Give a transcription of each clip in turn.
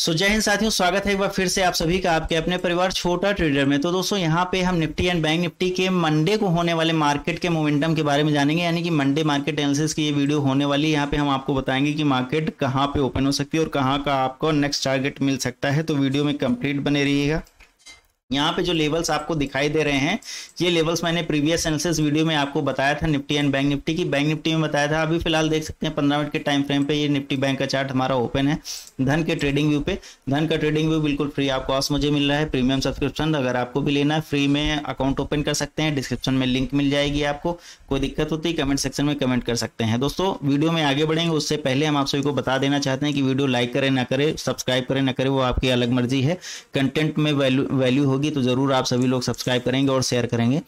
सो जय हिंद साथियों, स्वागत है एक बार फिर से आप सभी का आपके अपने परिवार छोटा ट्रेडर में। तो दोस्तों, यहाँ पे हम निफ्टी एंड बैंक, निफ्टी के मंडे को होने वाले मार्केट के मोमेंटम के बारे में जानेंगे, यानी कि मंडे मार्केट एनालिसिस की ये वीडियो होने वाली है। यहाँ पे हम आपको बताएँगे कि मार्केट कहाँ पे ओपन हो सकती है और कहाँ का आपको नेक्स्ट टारगेट मिल सकता है। तो वीडियो में कंप्लीट बने रहिएगा। यहाँ पे जो लेवल्स आपको दिखाई दे रहे हैं, ये लेवल्स मैंने प्रीवियस एनालिसिस वीडियो में आपको बताया था निफ्टी एंड बैंक निफ्टी की। बैंक निफ्टी में बताया था, अभी फ़िलहाल देख सकते हैं, पंद्रह मिनट के टाइम फ्रेम पे ये निफ्टी बैंक का चार्ट हमारा ओपन है। धन के ट्रेडिंग व्यू पे, धन का ट्रेडिंग व्यू बिल्कुल फ्री आपको कॉस्ट मुझे मिल रहा है प्रीमियम सब्सक्रिप्शन अगर आपको भी लेना है फ्री में अकाउंट ओपन कर सकते हैं डिस्क्रिप्शन में लिंक मिल जाएगी आपको। कोई दिक्कत होती है कमेंट सेक्शन में कमेंट कर सकते हैं। दोस्तों वीडियो में आगे बढ़ेंगे, उससे पहले हम आप सभी को बता देना चाहते हैं कि वीडियो लाइक करें, ना करें सब्सक्राइब करें, ना करें, वो आपकी अलग मर्ज़ी है। कंटेंट में वैल्यू वैल्यू तो ज़रूर आप सभी लोग सब्सक्राइब करेंगे और शेयर करेंगे।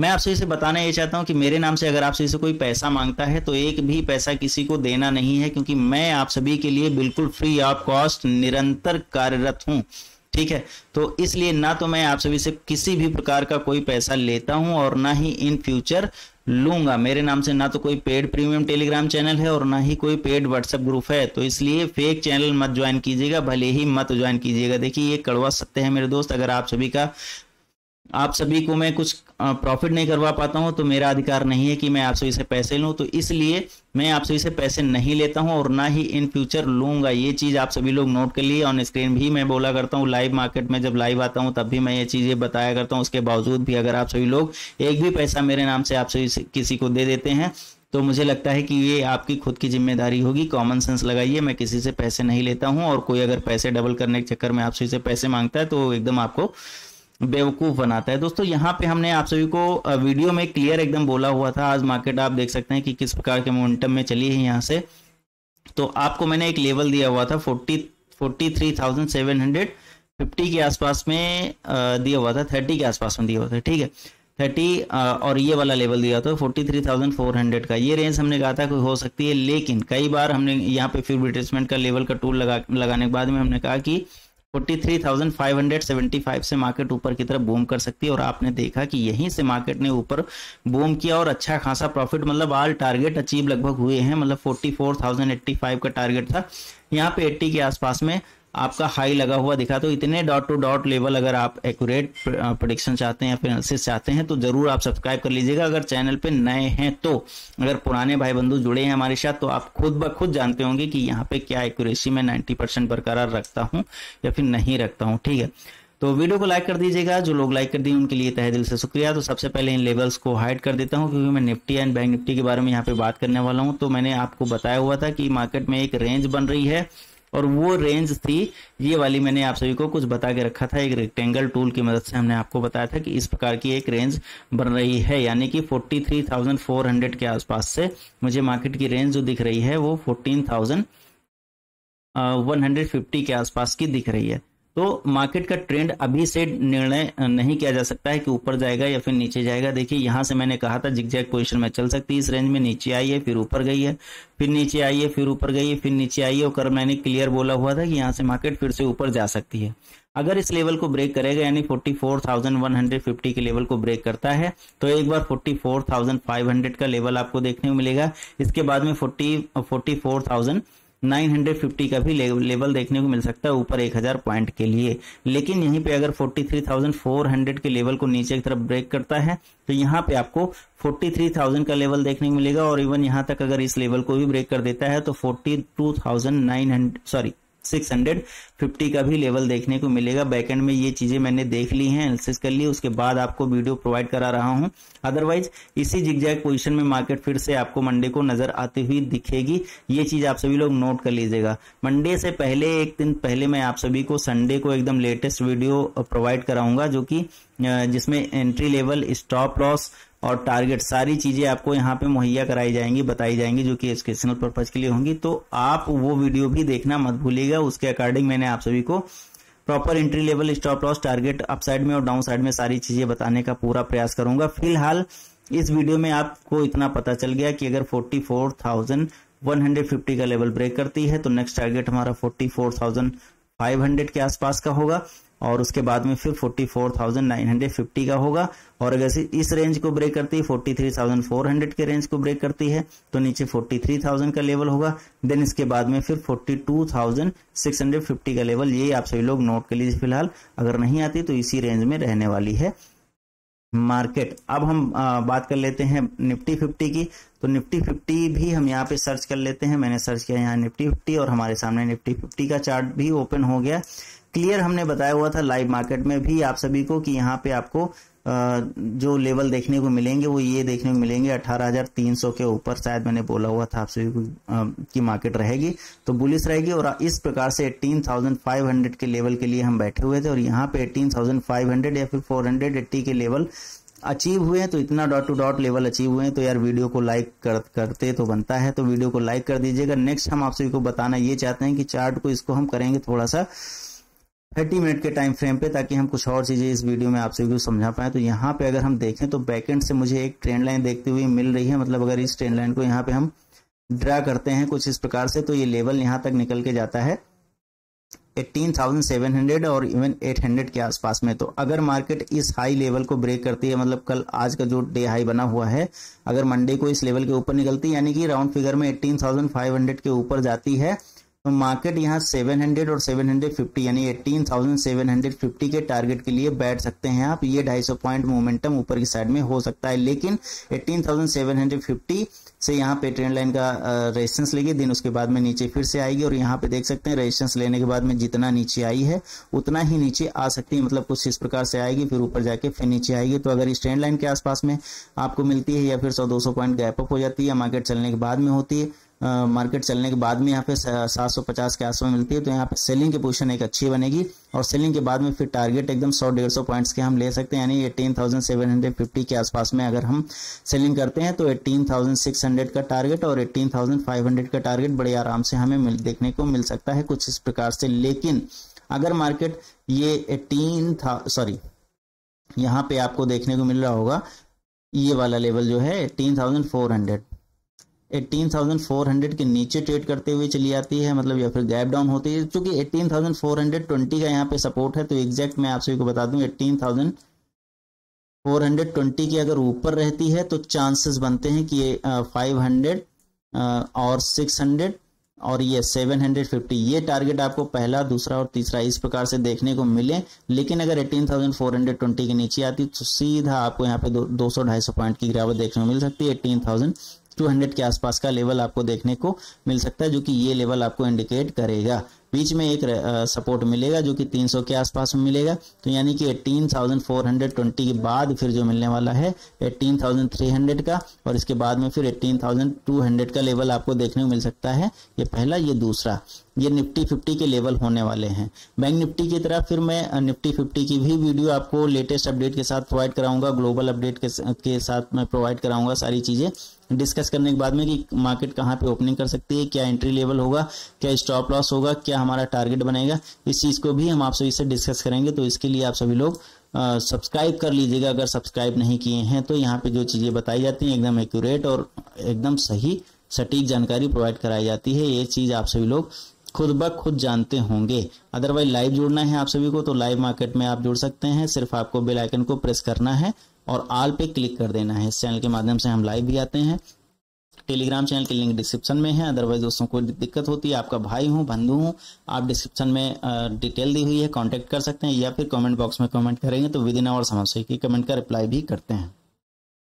मैं आपसे इसे बताना ये चाहता हूँ कि मेरे नाम से अगर आपसे इसे कोई पैसा माँगता है तो एक भी पैसा किसी को देना नहीं है, क्योंकि मैं आप सभी के लिए बिल्कुल फ्री ऑफ़ कॉस्ट निरंतर कार्यरत हूँ। ठीक है? तो इसलिए ना तो मैं आप सभी से किसी भी प्रकार का कोई पैसा लेता हूँ और ना ही इन फ्यूचर लूँगा। मेरे नाम से ना तो कोई पेड प्रीमियम टेलीग्राम चैनल है और ना ही कोई पेड व्हाट्सएप ग्रुप है। तो इसलिए फेक चैनल मत ज्वाइन कीजिएगा, भले ही मत ज्वाइन कीजिएगा। देखिए, ये कड़वा सत्य है मेरे दोस्त। अगर आप सभी का आप सभी को मैं कुछ प्रॉफिट नहीं करवा पाता हूँ तो मेरा अधिकार नहीं है कि मैं आप सभी से पैसे लूँ। तो इसलिए मैं आप सभी से पैसे नहीं लेता हूँ और ना ही इन फ्यूचर लूँगा। ये चीज़ आप सभी लोग नोट कर लिए। ऑन स्क्रीन भी मैं बोला करता हूँ लाइव मार्केट में जब लाइव आता हूँ, तब भी मैं ये चीज़ें बताया करता हूँ। उसके बावजूद भी अगर आप सभी लोग एक भी पैसा मेरे नाम से आप सभी किसी को दे देते हैं तो मुझे लगता है कि ये आपकी खुद की ज़िम्मेदारी होगी। कॉमन सेंस लगाइए, मैं किसी से पैसे नहीं लेता हूँ। और कोई अगर पैसे डबल करने के चक्कर में आप सभी से पैसे माँगता है तो एकदम आपको बेवकूफ़ बनाता है। दोस्तों, यहाँ पे हमने आप सभी को वीडियो में क्लियर एकदम बोला हुआ था। आज मार्केट आप देख सकते हैं कि किस प्रकार के मोमेंटम में चली है यहाँ से। तो आपको मैंने एक लेवल दिया हुआ था forty forty three thousand seven hundred fifty के आसपास में दिया हुआ था थर्टी के आसपास में दिया हुआ था, ठीक है? थर्टी और ये वाला लेवल दिया था forty three thousand four hundred का। ये रेंज हमने कहा था कि हो सकती है, लेकिन कई बार हमने यहाँ पे फिर रिट्रेसमेंट का लेवल का टूल लगा, लगाने के बाद में हमने कहा कि 43,575 से मार्केट ऊपर की तरफ़ बूम कर सकती है और आपने देखा कि यहीं से मार्केट ने ऊपर बूम किया और अच्छा खासा प्रॉफिट मतलब आल टारगेट अचीव लगभग हुए हैं मतलब 44,085 का टारगेट था। यहाँ पे 80 के आसपास में आपका हाई लगा हुआ दिखा तो इतने डॉट टू डॉट लेवल अगर आप एक्यूरेट प्रोडिक्शन चाहते हैं या फिर एनालिसिस चाहते हैं तो ज़रूर आप सब्सक्राइब कर लीजिएगा। अगर चैनल पे नए हैं तो अगर पुराने भाई बंधु जुड़े हैं हमारे साथ तो आप खुद ब खुद जानते होंगे कि यहाँ पे क्या एक्यूरेसी में नाइन्टी परसेंट बरकरार रखता हूँ या फिर नहीं रखता हूँ, ठीक है? तो वीडियो को लाइक कर दीजिएगा। जो लोग लाइक कर दिए, उनके लिए तहे दिल से शुक्रिया। तो सबसे पहले इन लेवल्स को हाइड कर देता हूँ, क्योंकि मैं निफ्टी एंड बैंक निफ्टी के बारे में यहाँ पे बात करने वाला हूँ। तो मैंने आपको बताया हुआ था कि मार्केट में एक रेंज बन रही है। और वो रेंज थी ये वाली मैंने आप सभी को कुछ बता के रखा था एक रेक्टेंगल टूल की मदद से हमने आपको बताया था कि इस प्रकार की एक रेंज बन रही है यानी कि 43,400 के आसपास से मुझे मार्केट की रेंज जो दिख रही है वो 14,150 के आसपास की दिख रही है। तो मार्केट का ट्रेंड अभी से निर्णय नहीं किया जा सकता है कि ऊपर जाएगा या फिर नीचे जाएगा। देखिए यहाँ से मैंने कहा था जिगजैग पोजिशन में चल सकती है इस रेंज में नीचे आई है फिर ऊपर गई है फिर नीचे आई है फिर ऊपर गई है फिर नीचे आई है और कर मैंने क्लियर बोला हुआ था कि यहाँ से मार्केट फिर से ऊपर जा सकती है। अगर इस लेवल को ब्रेक करेगा यानी 44,150 के लेवल को ब्रेक करता है तो एक बार 44,500 का लेवल आपको देखने को मिलेगा। इसके बाद में 40 44,000 950 का भी लेवल देखने को मिल सकता है ऊपर 1000 पॉइंट के लिए। लेकिन यहीं पे अगर 43,400 के लेवल को नीचे की तरफ़ ब्रेक करता है तो यहाँ पे आपको 43,000 का लेवल देखने को मिलेगा और इवन यहाँ तक अगर इस लेवल को भी ब्रेक कर देता है तो 42,900 सॉरी 650 का भी लेवल देखने को मिलेगा। बैकएंड में ये चीज़ें मैंने देख ली हैं, एनालिसिस कर ली, उसके बाद आपको वीडियो प्रोवाइड करा रहा हूँ। अदरवाइज़ इसी जिगजैग पोजीशन में मार्केट फिर से आपको मंडे को नज़र आती हुई दिखेगी। ये चीज़ आप सभी लोग नोट कर लीजिएगा। मंडे से पहले, एक दिन पहले मैं आप सभी को संडे को एकदम लेटेस्ट वीडियो प्रोवाइड कराऊँगा, जो कि जिसमें एंट्री लेवल स्टॉप लॉस और टारगेट सारी चीज़ें आपको यहाँ पे मुहैया कराई जाएँगी, बताई जाएँगी जो कि एजुकेशनल पर्पज के लिए होंगी। तो आप वो वीडियो भी देखना मत भूलिएगा। उसके अकॉर्डिंग मैंने आप सभी को proper entry level stop loss target up side में और डाउन साइड में सारी चीज़ें बताने का पूरा प्रयास करूँगा। फ़िलहाल इस वीडियो में आपको इतना पता चल गया कि अगर forty four thousand one hundred fifty का लेवल ब्रेक करती है तो नेक्स्ट टारगेट हमारा forty four thousand five hundred के आसपास का होगा। और उसके बाद में फिर 44,950 का होगा। और अगर इस रेंज को ब्रेक करती है 43,400 के रेंज को ब्रेक करती है तो नीचे 43,000 का लेवल होगा। देन इसके बाद में फिर 42,650 का लेवल ये आप सभी लोग नोट कर लीजिए फ़िलहाल। अगर नहीं आती तो इसी रेंज में रहने वाली है मार्केट अब हम आ, बात कर लेते हैं निफ्टी फिफ्टी की। तो निफ्टी फिफ्टी भी हम यहाँ पे सर्च कर लेते हैं। मैंने सर्च किया यहाँ निफ्टी फिफ्टी और हमारे सामने निफ्टी फिफ्टी का चार्ट भी ओपन हो गया। क्लियर हमने बताया हुआ था लाइव मार्केट में भी आप सभी को कि यहाँ पे आपको जो लेवल देखने को मिलेंगे वो ये देखने को मिलेंगे। 18,300 के ऊपर शायद मैंने बोला हुआ था आप सभी को की मार्केट रहेगी। तो बुलिस रहेगी और इस प्रकार से 18,500 के लेवल के लिए हम बैठे हुए थे और यहाँ पे 18,500 या फिर 480 के लेवल अचीव हुए हैं। तो इतना dot two dot level achieve हुए हैं। तो यार वीडियो को लाइक कर, करते तो बनता है। तो वीडियो को लाइक कर दीजिएगा। नेक्स्ट हम आप सभी को बताना ये चाहते हैं कि चार्ट को इसको हम करेंगे थोड़ा सा थर्टी मिनट के टाइम फ्रेम पे ताकि हम कुछ और चीज़ें इस वीडियो में आप सभी को समझा पाए। तो यहाँ पे अगर हम देखें तो बैकेंड से मुझे एक ट्रेंड लाइन देखते हुए मिल रही है। मतलब अगर इस ट्रेंड लाइन को यहाँ पे हम ड्रा करते हैं कुछ इस प्रकार से तो ये लेवल यहाँ तक निकल के जाता है। 18,700 और इवन 800 के आसपास में। तो अगर मार्केट इस हाई लेवल को ब्रेक करती है मतलब कल आज का जो डे हाई बना हुआ है अगर मंडे को इस लेवल के ऊपर निकलती है यानी कि राउंड फिगर में 18,500 के ऊपर जाती है तो मार्केट यहाँ 700 और 750 यानी 18,750 के टारगेट के लिए बैठ सकते हैं आप। ये 250 पॉइंट मोमेंटम ऊपर की साइड में हो सकता है लेकिन 18,750 से यहाँ पे ट्रेंड लाइन का रेजिस्टेंस लेगी दिन उसके बाद में नीचे फिर से आएगी और यहाँ पे देख सकते हैं रेजिस्टेंस लेने के बाद में जितना नीचे आई है उतना ही नीचे आ सकती है मतलब कुछ इस प्रकार से आएगी फिर ऊपर जाके फिर नीचे आएगी। तो अगर इस ट्रेंड लाइन के आसपास में आपको मिलती है या फिर सौ दो पॉइंट गैप अप हो जाती है मार्केट चलने के बाद में होती है मार्केट चलने के बाद में यहाँ पे 750 के आसपास मिलती है तो यहाँ पे सेलिंग की पोजीशन एक अच्छी बनेगी। और सेलिंग के बाद में फिर टारगेट एकदम 100 150 पॉइंट्स के हम ले सकते हैं यानी 18,750 के आसपास में अगर हम सेलिंग करते हैं तो 18,600 का टारगेट और 18,500 का टारगेट बड़े आराम से हमें मिल, देखने को मिल सकता है कुछ इस प्रकार से। लेकिन अगर मार्केट ये एटीन था सॉरी यहाँ पे आपको देखने को मिल रहा होगा ये वाला लेवल जो है एटीन थाउज़ेंड फोर हंड्रेड। 18,400 के नीचे ट्रेड करते हुए चली आती है मतलब या फिर गैप डाउन होती है चूँकि 18,420 का यहाँ पे सपोर्ट है तो एग्जैक्ट मैं आप सभी को बता दूँ 18,420 की अगर ऊपर रहती है तो चांसेस बनते हैं कि ये 500 और 600 और ये 750 ये टारगेट आपको पहला दूसरा और तीसरा इस प्रकार से देखने को मिले। लेकिन अगर 18,420 के नीचे आती तो सीधा आपको यहाँ पे दो सौ ढाई सौ पॉइंट की गिरावट देखने को मिल सकती है 18,000 200 के आसपास का लेवल आपको देखने को मिल सकता है जो कि ये लेवल आपको इंडिकेट करेगा। बीच में एक सपोर्ट मिलेगा जो कि 300 के आसपास में मिलेगा। तो यानी कि 18,420 के बाद फिर जो मिलने वाला है 18,300 का और इसके बाद में फिर 18,200 का लेवल आपको देखने को मिल सकता है। ये पहला ये दूसरा। ये निफ्टी फिफ्टी के लेवल होने वाले हैं। बैंक निफ्टी की तरह फिर मैं निफ्टी फिफ्टी की भी वीडियो आपको लेटेस्ट अपडेट के साथ प्रोवाइड कराऊँगा। ग्लोबल अपडेट के, के साथ मैं प्रोवाइड कराऊँगा सारी चीज़ें। डिस्कस करने के बाद में कि मार्केट कहाँ पे ओपनिंग कर सकती है, क्या एंट्री लेवल होगा, क्या स्टॉप लॉस होगा, क्या हमारा टारगेट बनेगा, इस चीज़ को भी हम आप सभी से डिस्कस करेंगे। तो इसके लिए आप सभी लोग सब्सक्राइब कर लीजिएगा। अगर सब्सक्राइब नहीं किए हैं तो यहाँ पे जो चीज़ें बताई जाती हैं, एकदम एक्यूरेट और एकदम सही, सटीक जानकारी प्रोवाइड कराई जाती है। ये चीज़ आप सभी लोग खुद ब खुद जानते होंगे। अदरवाइज़ लाइव जुड़ना है आप सभी को तो लाइव मार्केट में आप जुड़ सकते हैं। सिर्फ़ आपको बेल आइकन को प्रेस करना है। और आल पे क्लिक कर देना है। इस चैनल के माध्यम से हम लाइव भी आते हैं। टेलीग्राम चैनल की लिंक डिस्क्रिप्शन में है। अदरवाइज़ दोस्तों को दिक्कत होती है आपका भाई हूँ, बंधु हूँ, आप डिस्क्रिप्शन में डिटेल दी हुई है कांटेक्ट कर सकते हैं या फिर कमेंट बॉक्स में कमेंट करेंगे तो विद इन आवर समस्या की कमेंट का रिप्लाई भी करते हैं।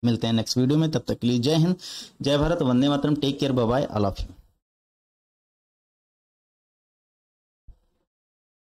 मिलते हैं नेक्स्ट वीडियो में। तब तक के लिए जय हिंद, जय Bharat, Vande Mataram take care bye all of you